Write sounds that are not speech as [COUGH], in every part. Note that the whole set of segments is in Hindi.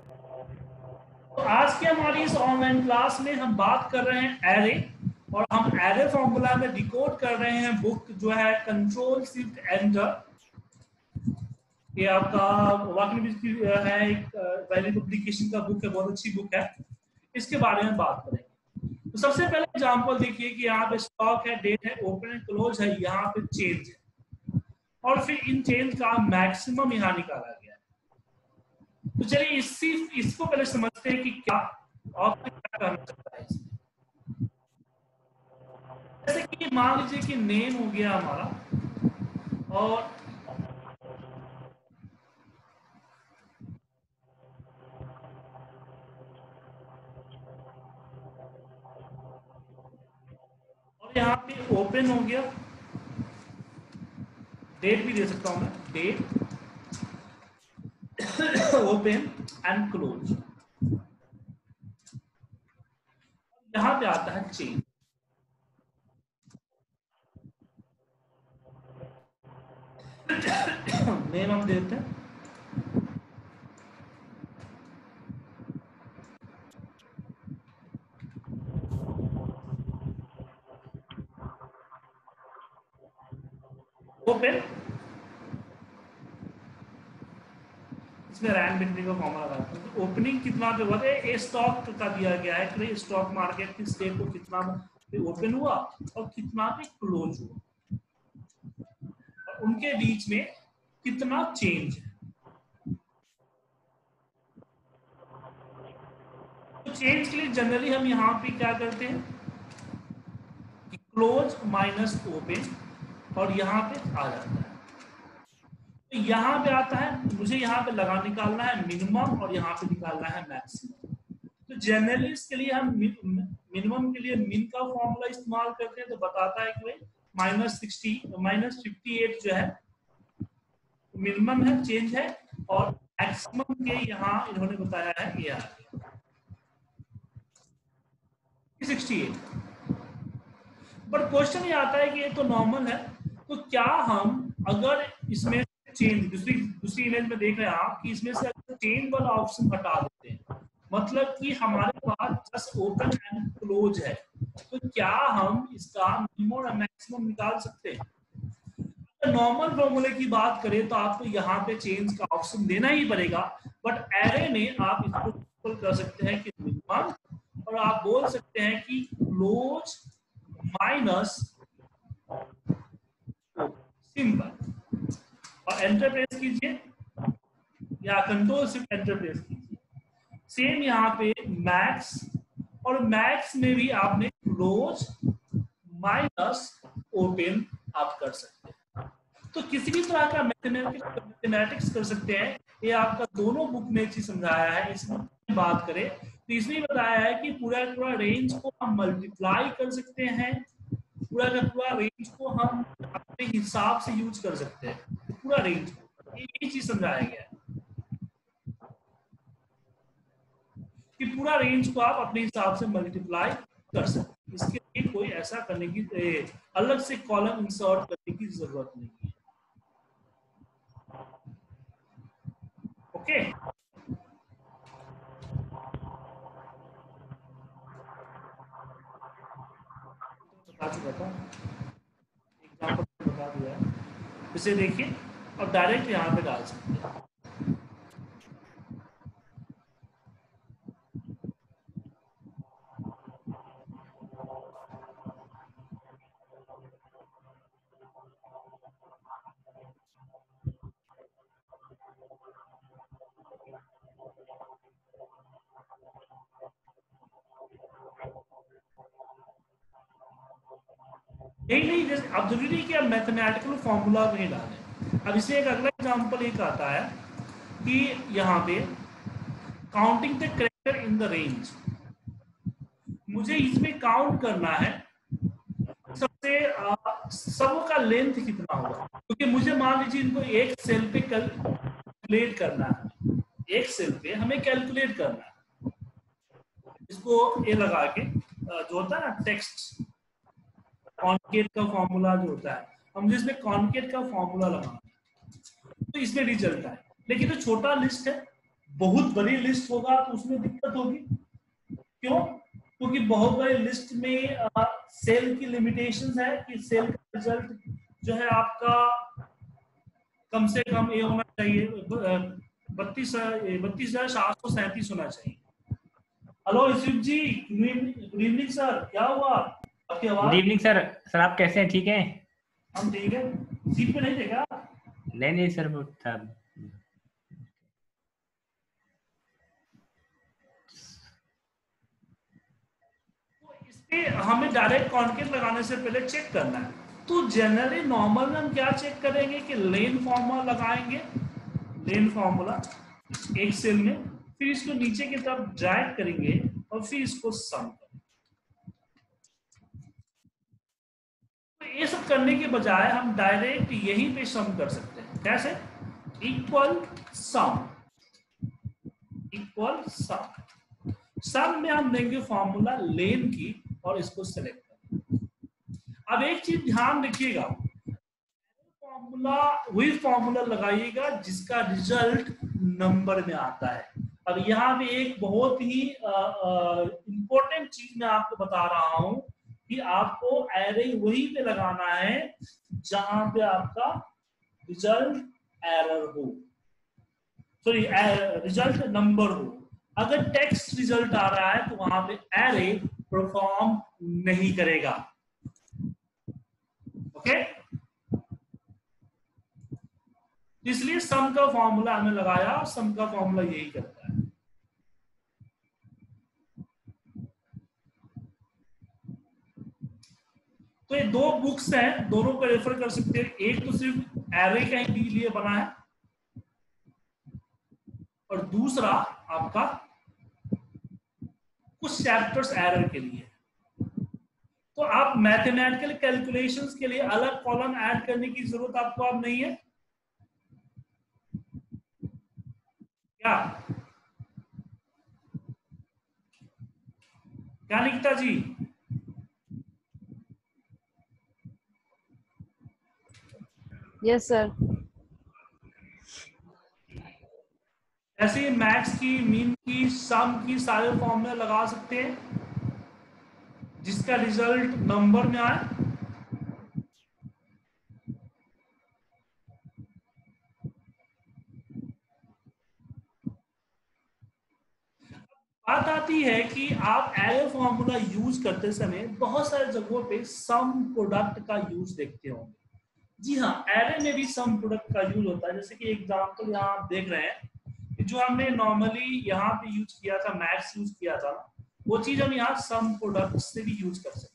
तो आज के हमारी इस ऑनलाइन क्लास में हम बात कर रहे हैं एरे और हम एरे फॉर्मूला में डिकोड कर रहे हैं बुक जो है कंट्रोल शिफ्ट एंटर ये आपका वाकई है एक पहली पब्लिकेशन का बुक है, बहुत अच्छी बुक है। इसके बारे में बात करेंगे। तो सबसे पहले एग्जांपल देखिए कि यहाँ पे स्टॉक है डेट है ओपन एंड क्लोज है, यहाँ पे चेंज है। और फिर इन चेंज का मैक्सिमम यहाँ निकाला गया। तो चलिए इसी, इसको पहले समझते हैं कि क्या ऑप्शन क्या करना चाहता है जैसे कि मान लीजिए कि नेम हो गया हमारा, और और यहाँ पे ओपन हो गया। डेट भी दे सकता हूँ मैं। डेट open एंड क्लोज यहाँ पे आता है चेंज नेम [COUGHS] हम देते हैं ओपन इसमें रैंड बिटनी का फॉर्मूला लगाते हैं ओपनिंग कितना पे हुआ ए स्टॉक का दिया गया है। कि स्टॉक मार्केट की स्टेट को कितना पे ओपन हुआ और कितना पे क्लोज हुआ? और उनके बीच में कितना चेंज है? तो चेंज के लिए जनरली हम यहाँ पे क्या करते हैं? क्लोज माइनस ओपन और यहाँ पे आ जाता है। यहाँ पे आता है, मुझे यहाँ पे लगा निकालना है मिनिमम और यहाँ पे निकालना है मैक्सिमम तो जनरली इसके लिए हम मिनिमम के लिए मिन का फॉर्मूला इस्तेमाल करते हैं तो बताता है कि भाई minus sixty minus fifty eight जो है मिनिमम है चेंज है और मैक्सिमम के यहाँ इन्होंने बताया है ये आ गया सिक्सटी एट बट क्वेश्चन ये आता है कि ये तो नॉर्मल है तो क्या हम अगर इसमें चेंज दूसरी दूसरी इमेज में देख रहे हैं आप कि इसमें से चेंज वाला ऑप्शन हटा देते हैं मतलब कि हमारे पास जस्ट ओपन एंड क्लोज है तो क्या हम इसका मिनिमम और मैक्सिमम निकाल सकते हैं? नॉर्मल फॉर्मूले की बात करें तो आपको यहाँ पे चेंज का ऑप्शन देना ही पड़ेगा बट एरे में आप इसको कर सकते हैं कि मिनिमम और आप बोल सकते हैं कि क्लोज माइनस सिंपल और एंटर प्रेस कीजिए, या कंट्रोल सिर्फ़ एंटर प्रेस कीजिए। सेम यहाँ पे मैक्स और मैक्स में भी आपने क्लोज माइनस ओपन आप कर सकते हैं। तो किसी भी तरह का मैथमेटिक्स कर सकते हैं। ये आपका दोनों बुक में चीज़ समझाया है, इसमें बात करें। तो इसमें बताया है कि पूरा पूरा रेंज को हम मल्टीप्लाई कर सकते हैं। पूरा का पूरा रेंज को हम अपने हिसाब से यूज़ कर सकते हैं। पूरा रेंज ये चीज़ समझाया गया है कि पूरा रेंज को आप अपने हिसाब से मल्टीप्लाई कर सकते इसके लिए कोई ऐसा करने की अलग से कॉलम इंसर्ट करने की ज़रूरत नहीं है। ओके बता चुका था। एग्ज़ाम्पल बता दिया इसे देखिए। अब डायरेक्ट यहाँ पे डाल सकते हैं। नहीं नहीं, जैसे अब ज़रूरी कि आप मैथमेटिकल फॉर्मूला नहीं डालें। अब इससे एक अगला एग्जांपल एक आता है कि यहाँ पे counting the character in the range मुझे इसमें काउंट करना है। सबसे सब का लेंथ कितना होगा? क्योंकि मुझे मान लीजिए इनको एक सेल पे कैलकुलेट करना है। एक सेल पे हमें कैलकुलेट करना है। इसको ये लगा के जो होता है ना टेक्स्ट कॉन्केट का फॉर्मूला जो होता है। हम जिसमें कॉन्केट का फॉर्मूला लगाना तो इसमें रिज़ल्ट आए लेकिन जो तो छोटा लिस्ट है बहुत बड़ी लिस्ट होगा तो उसमें दिक्कत होगी। क्यों? क्योंकि तो बहुत बड़ी लिस्ट में आ, सेल की लिमिटेशन है कि सेल का रिज़ल्ट जो है आपका कम से कम ये होना चाहिए बत्तीस बत्तीस हज़ार सात सौ सैंतीस होना चाहिए। Hello Yusuf ji good evening sir क्या हुआ? आपकी आवाज़? गुड इवनिंग सर सर आप कैसे हैं? ठीक हैं? हम ठीक है। सीट पे नहीं देखा नहीं नहीं सर था। हमें डायरेक्ट कॉन्केट लगाने से पहले चेक करना है। तो जनरली नॉर्मल में हम क्या चेक करेंगे कि लेन फॉर्मूला लगाएँगे? लेन फॉर्मूला एक सेल में, फिर इसको नीचे की तरफ़ ड्रैग करेंगे और फिर इसको सम करेंगे। तो ये सब करने के बजाय हम डायरेक्ट यहीं पे सम कर सकते हैं। कैसे equal sum equal sum sum में हम देंगे फॉर्मूला लेन की और इसको सेलेक्ट कर अब एक चीज़ ध्यान रखिएगा। फॉर्मूला वही फॉर्मूला लगाइएगा जिसका रिज़ल्ट नंबर में आता है। अब यहाँ पे एक बहुत ही इंपॉर्टेंट चीज़ मैं आपको बता रहा हूँ कि आपको एरे वही पे लगाना है जहाँ पे आपका रिज़ल्ट एरर हो। सॉरी रिज़ल्ट नंबर हो। अगर टेक्स्ट रिज़ल्ट आ रहा है तो वहाँ पे एरे परफॉर्म नहीं करेगा। ओके इसलिए सम का फॉर्मूला हमने लगाया और सम का फॉर्मूला यही करता है। तो ये दो बुक्स हैं, दोनों को रेफर कर सकते हैं। एक तो सिर्फ़ एरे का ही लिए बना है। और दूसरा आपका कुछ चैप्टर्स एरर के लिए तो आप मैथमेटिकल कैलकुलेशंस के लिए अलग कॉलम ऐड करने की ज़रूरत आपको अब नहीं है। क्या क्या निकता जी यस सर ऐसे मैथ्स की मीन की सम की सारे फॉर्मूले लगा सकते हैं, जिसका रिज़ल्ट नंबर में आए। बात आती है कि आप एरे फॉर्मूला यूज़ करते समय बहुत सारे जगहों पे सम प्रोडक्ट का यूज़ देखते होंगे। जी हाँ एरे में भी सम प्रोडक्ट का यूज़ होता है। जैसे कि एग्जांपल यहाँ आप देख रहे हैं कि जो हमने नॉर्मली यहाँ पे यूज़ किया था मैथ्स यूज़ किया था, वो चीज़ हम यहाँ सम प्रोडक्ट से भी यूज़ कर सकते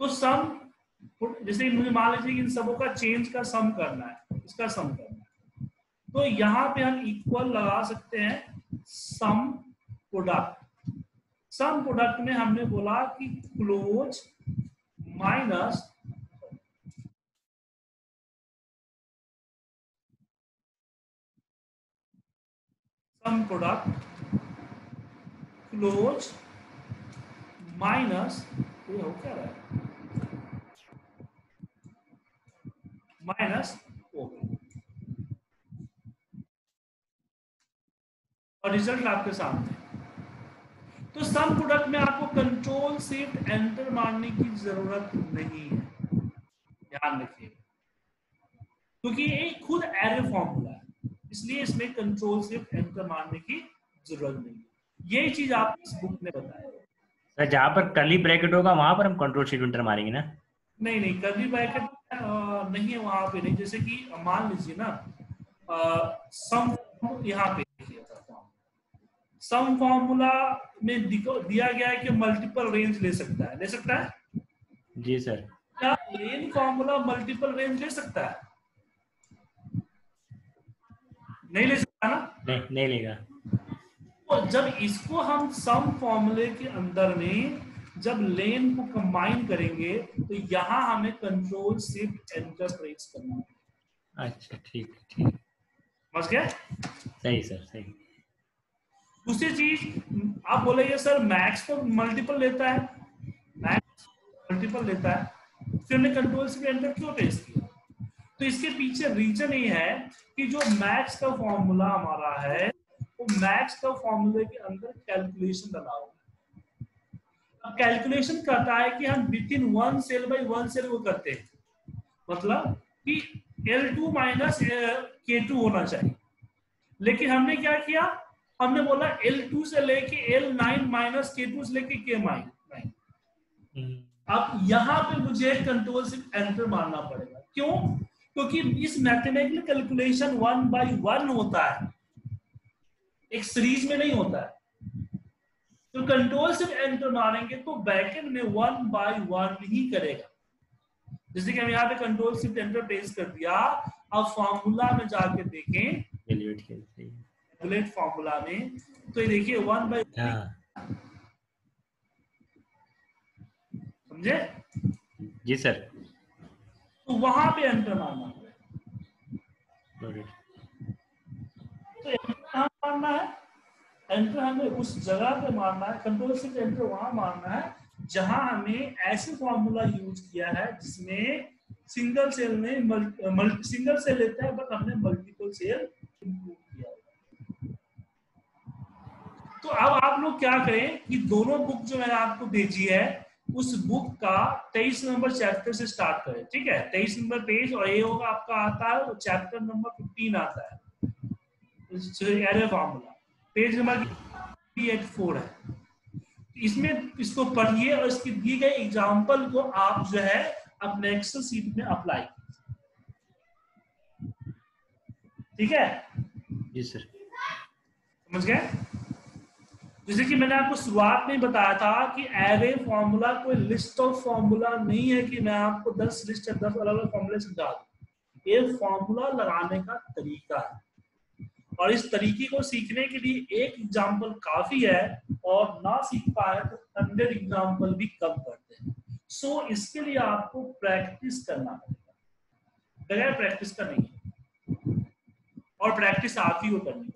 तो सम जैसे मुझे मान लीजिए इन सबों का चेंज का सम करना है, इसका सम करना है। तो यहाँ पे हम इक्वल लगा सकते हैं सम प्रोडक्ट सम प्रोडक्ट में हमने बोला कि close minus sum product close minus ये हो क्या रहा है? माइनस ओपन और रिज़ल्ट आपके सामने। तो सम प्रोडक्ट में आपको कंट्रोल शिफ्ट एंटर मारने की ज़रूरत नहीं है। ध्यान रखिए। क्योंकि तो ये खुद एरे फॉर्मूला है। इसलिए इसमें कंट्रोल शिफ्ट एंटर मारने की ज़रूरत नहीं है। यही चीज़ आप इस बुक में बताया सर जहाँ पर कर्ली ब्रैकेट होगा वहाँ पर हम कंट्रोल शिफ्ट एंटर मारेंगे ना? नहीं नहीं कर्ली ब्रैकेट नहीं है वहाँ पे। नहीं जैसे कि मान लीजिए ना सम यहाँ पे। सम फॉर्मूला में दिया गया है कि मल्टीपल रेंज ले सकता है। ले सकता है? जी सर क्या लेन फॉर्मूला मल्टीपल रेंज ले सकता है? नहीं ले सकता ना? नहीं नहीं लेगा। तो जब इसको हम सम फॉर्मूले के अंदर में जब लेन को कंबाइन करेंगे तो यहाँ हमें कंट्रोल शिफ्ट एंटर प्रेस करना अच्छा ठीक ठीक। समझ गया सही सर सही। दूसरी चीज़, आप बोलेंगे, सर मैक्स तो मल्टीपल लेता है। मैक्स मल्टीपल लेता है। फिर हमने कंट्रोल से एंटर क्यों टेस्ट किया? तो इसके पीछे रीजन ये है कि जो मैथ्स का फॉर्मूला हमारा है, वो मैथ्स का फॉर्मूले के अंदर कैलकुलेशन डाला हुआ अब कैलकुलेशन करता है कि हम within one cell by one cell वो करते हैं। मतलब कि L2 टू माइनस के होना चाहिए। लेकिन हमने क्या किया? हमने बोला L2 से लेके L9 माइनस के टू से लेके के नाइन अब यहाँ पे मुझे कंट्रोल सिर्फ़ एंटर मारना पड़ेगा। क्यों? क्योंकि इस mathematical calculation one by one होता है। एक सीरीज़ में नहीं होता है। तो कंट्रोल सिर्फ़ एंटर मारेंगे तो बैकेंड में वन बाय वन ही करेगा। जैसे कि हम यहाँ पे कंट्रोल सिर्फ़ एंटर पेस्ट कर दिया अब फॉर्मूला में जाके देखें। कैलकुलेट फॉर्मूला में तो ये देखिए वन बाय समझे? जी सर। तो वहाँ पे एंटर मारना Noted. तो एंटर मारना है एंटर हमें उस जगह पे मारना है कंट्रोल सिर्फ़ एंटर वहाँ मारना है जहाँ हमें ऐसे फॉर्मूला यूज़ किया है जिसमें सिंगल सेल में मल्टी सिंगल सेल लेता है बट हमने मल्टीपल सेल इंक्लूड किया है। तो अब आप लोग क्या करें कि दोनों बुक जो मैंने आपको भेजी है उस बुक का तेईस नंबर चैप्टर से स्टार्ट करें ठीक है? तेईस नंबर पेज और ये होगा आपका आता है चैप्टर नंबर फिफ्टीन आता है। Array formula page number four है। इसमें इसको पढ़िए और इसकी दी गई एग्ज़ाम्पल को आप जो है अपने एक्सेल सीट में अप्लाई ठीक है? जी सर समझ गए? जैसे कि मैंने आपको शुरुआत में बताया था कि एरे फॉर्मूला कोई लिस्ट ऑफ़ फॉर्मूला नहीं है कि मैं आपको 10 लिस्ट या 10 अलग अलग फॉर्मूले समझा दूँ। ये फॉर्मूला लगाने का तरीका है। और इस तरीके को सीखने के लिए एक एग्ज़ाम्पल काफ़ी है और ना सीख पाए तो हंड्रेड एग्ज़ाम्पल भी कम करते हैं। सो so, इसके लिए आपको प्रैक्टिस करना पड़ेगा। बगैर प्रैक्टिस का नहीं। और प्रैक्टिस आप ही को करनी